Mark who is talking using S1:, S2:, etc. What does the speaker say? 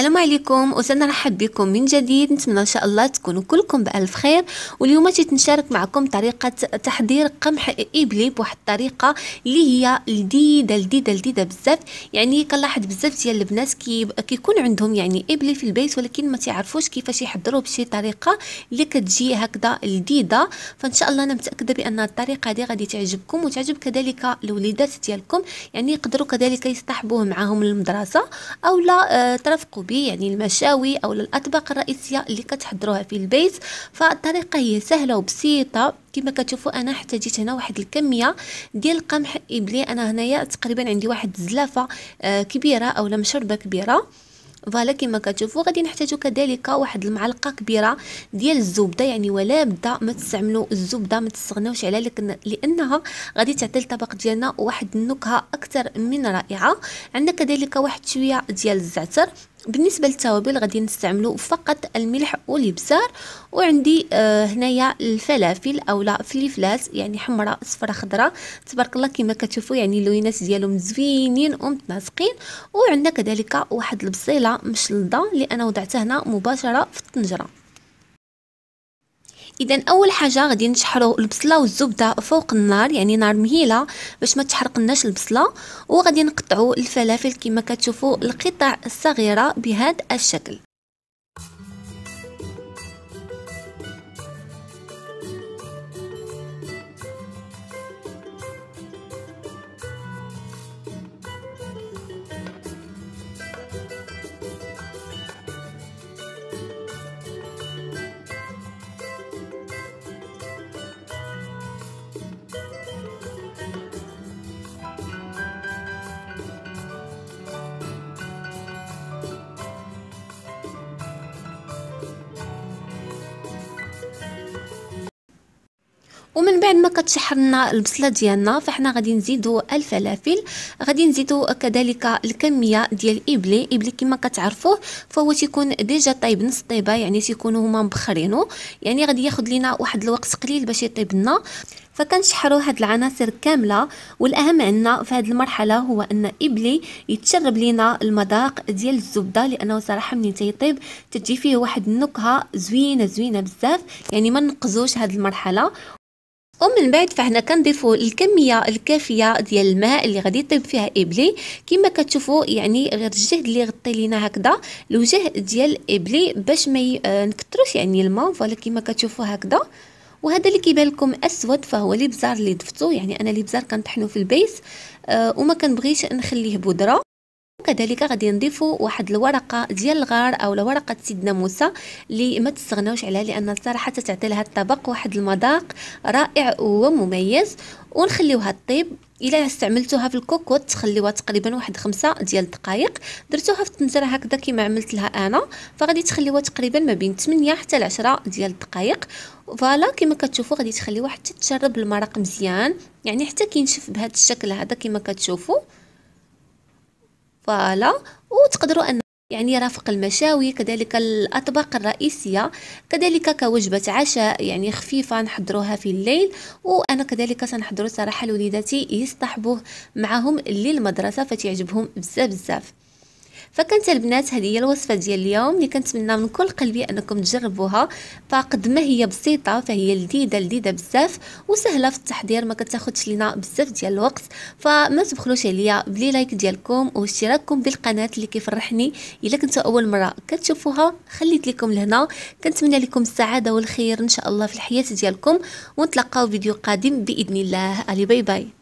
S1: السلام عليكم وسنرحب بكم من جديد. نتمنى إن شاء الله تكونوا كلكم بألف خير. واليوم جيت نشارك معكم طريقة تحضير قمح إبلي بواحد الطريقة اللي هي لذيذة لذيذة لذيذة بزاف. يعني كنلاحظ بزاف ديال البنات كي كيكون عندهم يعني إبلي في البيت ولكن ما تعرفوش كيفاش يحضروا بشي طريقة اللي كتجي هكذا لذيذة. فإن شاء الله أنا متأكدة بأن الطريقة هذه غادي تعجبكم وتعجب كذلك الوليدات ديالكم. يعني يقدروا كذلك يصطحبوه معاهم للمدرسة أو لا آه به يعني المشاوي أو الأطباق الرئيسية اللي كتحضروها في البيت. فالطريقة هي سهلة وبسيطة. كما كتشوفوا أنا احتاجيت هنا واحد الكمية ديال القمح إبلي. أنا هنايا تقريبا عندي واحد الزلافه آه كبيرة أو مشربه كبيرة. فوالا كما كتشوفوا غادي نحتاجو كذلك واحد المعلقة كبيرة ديال الزبدة. يعني ولا بدا ما تستعملوا الزبدة ما تستغناوش عليها لكن لأنها غادي تعطي الطبق ديالنا واحد النكهة أكثر من رائعة. عندنا كذلك واحد شوية ديال الزعتر. بالنسبة للتوابل غادي نستعملوا فقط الملح والابزار وعندي آه هنايا الفلافل أو لا فليفلات يعني حمراء صفراء خضراء. تبارك الله كما كتشوفوا يعني اللوينات ديالهم زوينين ومتناسقين. وعندنا كذلك واحد البصيلة مشلظة اللي أنا وضعتها هنا مباشرة في الطنجرة. اذا أول حاجة غادي نشحروا البصلة والزبدة فوق النار يعني نار مهيلة باش ما تحرقناش البصلة وغادي نقطعوا الفلافل كما كتشوفوا القطع الصغيرة بهذا الشكل. ومن بعد ما كتشحرنا البصلة ديالنا فاحنا غادي نزيدو الفلافل غادي نزيدو كذلك الكمية ديال الابلي إبلي كما كتعرفوه فهو تيكون ديجا طيب نص طيبة يعني تيكونوا هما مبخرينو. يعني غادي ياخذ لينا واحد الوقت قليل باش يطيب لنا فكنشحروا هاد العناصر كاملة. والأهم عندنا في هاد المرحلة هو أن إبلي يتشرب لينا المذاق ديال الزبدة لأنه صراحة ملي تيطيب تجي فيه واحد النكهة زوينة زوينة بزاف. يعني ما نقزوش هاد المرحلة. ومن بعد فحنا كنضيفوا الكمية الكافية ديال الماء اللي غادي يطيب فيها إبلي. كما كتشوفوا يعني غير الجهد اللي غطي لينا هكذا الوجه ديال إبلي باش ما آه، نكثروش يعني الماء فوالا كما كتشوفوا هكذا. وهذا اللي كيبان لكم أسود فهو الابزار اللي ضفتو. يعني أنا الابزار كنطحنو في البيت أه وما كنبغيش نخليه بودرة. وكذلك غادي نضيفوا واحد الورقة ديال الغار أو ورقة سيدنا موسى اللي ما تستغناوش عليها لأن الصراحه تعطي لها الطبق واحد المذاق رائع ومميز. ونخليوها طيب إلا استعملتوها في الكوكوت تخليوها تقريبا واحد خمسة ديال الدقائق درتوها في الطنجره هكذا كما عملت لها أنا. فغادي تخليوها تقريبا ما بين 8 حتى ل 10 ديال الدقائق فوالا كما كتشوفوا غادي تخليوها حتى تشرب المرق مزيان. يعني حتى كينشف بهذا الشكل هذا كما كتشوفوا. فوالا وتقدروا أن يعني رافق المشاوي كذلك الأطباق الرئيسية كذلك كوجبة عشاء يعني خفيفة نحضروها في الليل وأنا كذلك سنحضر صراحة لوليداتي يصطحبوه معهم للمدرسة فتعجبهم بزاف بزاف. فكانت البنات هذه هي الوصفة ديال اليوم اللي كنتمنى من كل قلبي أنكم تجربوها. فقد ما هي بسيطة فهي لذيذة لذيذة بزاف وسهلة في التحضير ما كتاخذش لينا بزاف ديال الوقت. فما تبخلوش عليا ب les likes ديالكم واشتراككم بالقناة اللي كيفرحني. إلا كنتو أول مرة كتشوفوها خليت لكم لهنا. كنتمنى لكم السعادة والخير إن شاء الله في الحياة ديالكم. ونتلاقاو فيديو قادم بإذن الله. علي bye bye.